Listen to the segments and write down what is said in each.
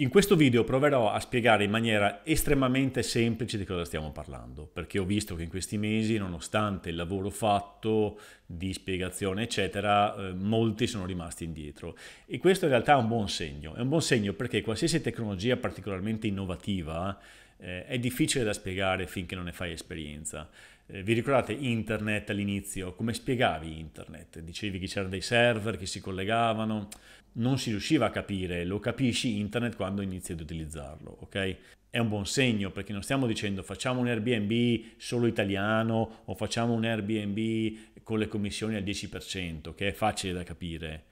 In questo video proverò a spiegare in maniera estremamente semplice di cosa stiamo parlando, perché ho visto che in questi mesi, nonostante il lavoro fatto di spiegazione, eccetera, eh, molti sono rimasti indietro. E questo in realtà è un buon segno. È un buon segno perché qualsiasi tecnologia particolarmente innovativa eh, è difficile da spiegare finché non ne fai esperienza. Eh, vi ricordate internet all'inizio? Come spiegavi internet? Dicevi che c'erano dei server che si collegavano, non si riusciva a capire, lo capisci internet quando inizi ad utilizzarlo, ok? È un buon segno perché non stiamo dicendo facciamo un Airbnb solo italiano o facciamo un Airbnb con le commissioni al 10%, che è facile da capire.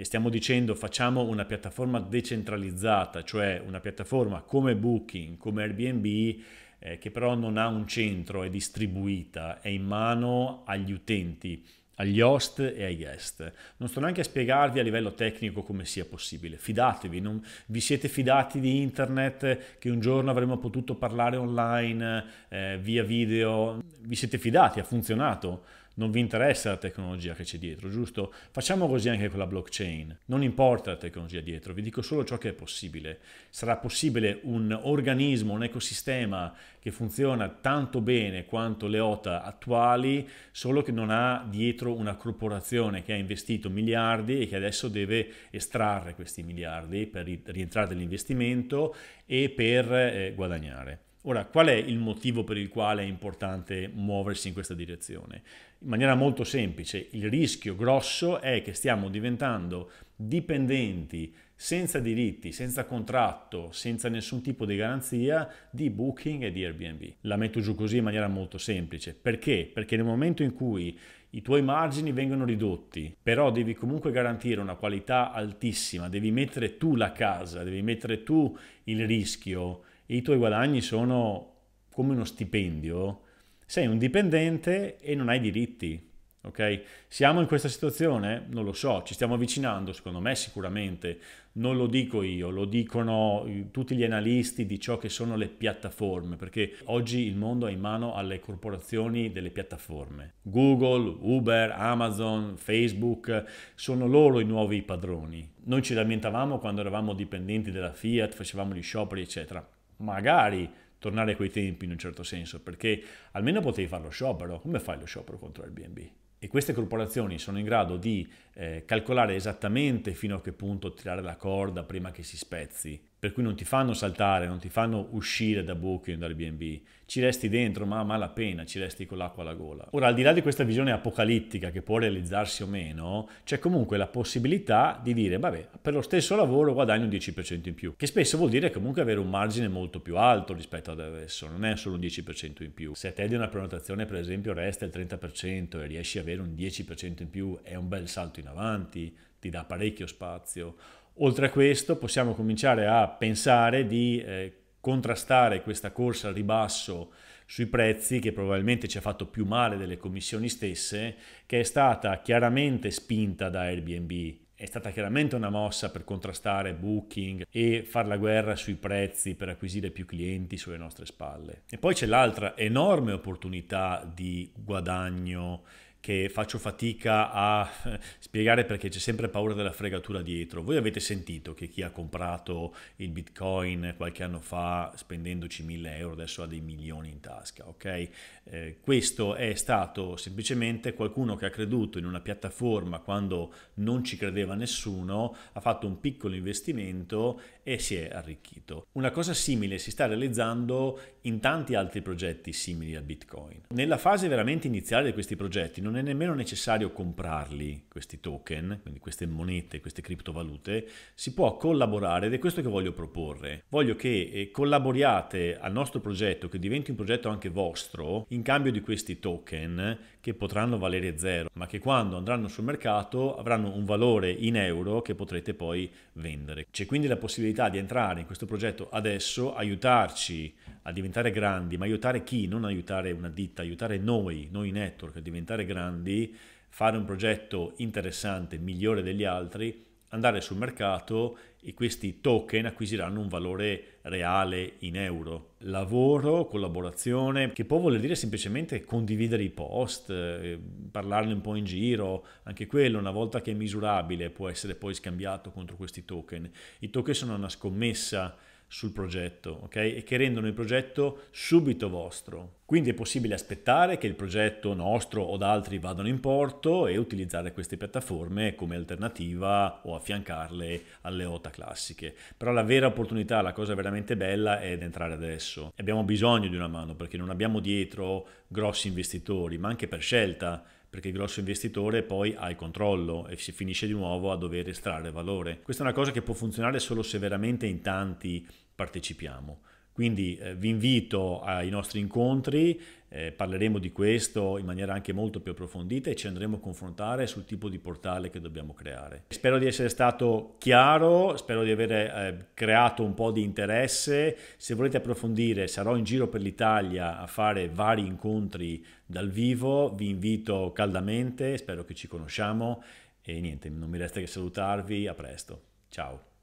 Stiamo dicendo facciamo una piattaforma decentralizzata, cioè una piattaforma come Booking, come Airbnb, eh, che però non ha un centro, è distribuita, è in mano agli utenti agli host e ai guest. Non sto neanche a spiegarvi a livello tecnico come sia possibile. Fidatevi, non vi siete fidati di internet che un giorno avremmo potuto parlare online eh, via video, vi siete fidati, ha funzionato non vi interessa la tecnologia che c'è dietro, giusto? Facciamo così anche con la blockchain. Non importa la tecnologia dietro, vi dico solo ciò che è possibile. Sarà possibile un organismo, un ecosistema che funziona tanto bene quanto le OTA attuali, solo che non ha dietro una corporazione che ha investito miliardi e che adesso deve estrarre questi miliardi per rientrare dell'investimento e per eh, guadagnare. Ora, qual è il motivo per il quale è importante muoversi in questa direzione? In maniera molto semplice, il rischio grosso è che stiamo diventando dipendenti senza diritti, senza contratto, senza nessun tipo di garanzia di Booking e di Airbnb. La metto giù così in maniera molto semplice. Perché? Perché nel momento in cui i tuoi margini vengono ridotti, però devi comunque garantire una qualità altissima, devi mettere tu la casa, devi mettere tu il rischio, i tuoi guadagni sono come uno stipendio, sei un dipendente e non hai diritti. Ok? Siamo in questa situazione? Non lo so, ci stiamo avvicinando, secondo me sicuramente. Non lo dico io, lo dicono tutti gli analisti di ciò che sono le piattaforme, perché oggi il mondo è in mano alle corporazioni delle piattaforme. Google, Uber, Amazon, Facebook, sono loro i nuovi padroni. Noi ci lamentavamo quando eravamo dipendenti della Fiat, facevamo gli scioperi, eccetera magari tornare a quei tempi in un certo senso, perché almeno potevi fare lo sciopero. Come fai lo sciopero contro Airbnb? E queste corporazioni sono in grado di eh, calcolare esattamente fino a che punto tirare la corda prima che si spezzi, per cui non ti fanno saltare, non ti fanno uscire da Booking, da Airbnb, ci resti dentro ma a malapena, ci resti con l'acqua alla gola. Ora, al di là di questa visione apocalittica che può realizzarsi o meno, c'è comunque la possibilità di dire, vabbè, per lo stesso lavoro guadagno un 10% in più, che spesso vuol dire comunque avere un margine molto più alto rispetto ad adesso, non è solo un 10% in più. Se a te di una prenotazione, per esempio, resta il 30% e riesci ad avere un 10% in più, è un bel salto in avanti, ti dà parecchio spazio Oltre a questo possiamo cominciare a pensare di eh, contrastare questa corsa al ribasso sui prezzi che probabilmente ci ha fatto più male delle commissioni stesse, che è stata chiaramente spinta da Airbnb. È stata chiaramente una mossa per contrastare Booking e fare la guerra sui prezzi per acquisire più clienti sulle nostre spalle. E poi c'è l'altra enorme opportunità di guadagno che faccio fatica a eh, spiegare perché c'è sempre paura della fregatura dietro. Voi avete sentito che chi ha comprato il bitcoin qualche anno fa spendendoci 1000 euro adesso ha dei milioni in tasca, ok? Eh, questo è stato semplicemente qualcuno che ha creduto in una piattaforma quando non ci credeva nessuno, ha fatto un piccolo investimento e si è arricchito. Una cosa simile si sta realizzando in tanti altri progetti simili al bitcoin. Nella fase veramente iniziale di questi progetti non non è nemmeno necessario comprarli, questi token, quindi queste monete, queste criptovalute, si può collaborare ed è questo che voglio proporre. Voglio che eh, collaboriate al nostro progetto, che diventi un progetto anche vostro, in cambio di questi token che potranno valere zero, ma che quando andranno sul mercato avranno un valore in euro che potrete poi vendere. C'è quindi la possibilità di entrare in questo progetto adesso, aiutarci a diventare grandi, ma aiutare chi? Non aiutare una ditta, aiutare noi, noi network a diventare grandi fare un progetto interessante, migliore degli altri, andare sul mercato e questi token acquisiranno un valore reale in euro. Lavoro, collaborazione, che può voler dire semplicemente condividere i post, eh, parlarne un po' in giro, anche quello una volta che è misurabile può essere poi scambiato contro questi token. I token sono una scommessa sul progetto, ok? E che rendono il progetto subito vostro. Quindi è possibile aspettare che il progetto nostro o d'altri vadano in porto e utilizzare queste piattaforme come alternativa o affiancarle alle OTA classiche. Però la vera opportunità, la cosa veramente bella è entrare adesso. Abbiamo bisogno di una mano perché non abbiamo dietro grossi investitori, ma anche per scelta perché il grosso investitore poi ha il controllo e si finisce di nuovo a dover estrarre valore. Questa è una cosa che può funzionare solo se veramente in tanti partecipiamo. Quindi eh, vi invito ai nostri incontri, eh, parleremo di questo in maniera anche molto più approfondita e ci andremo a confrontare sul tipo di portale che dobbiamo creare. Spero di essere stato chiaro, spero di aver eh, creato un po' di interesse. Se volete approfondire sarò in giro per l'Italia a fare vari incontri dal vivo, vi invito caldamente, spero che ci conosciamo e niente, non mi resta che salutarvi, a presto. Ciao.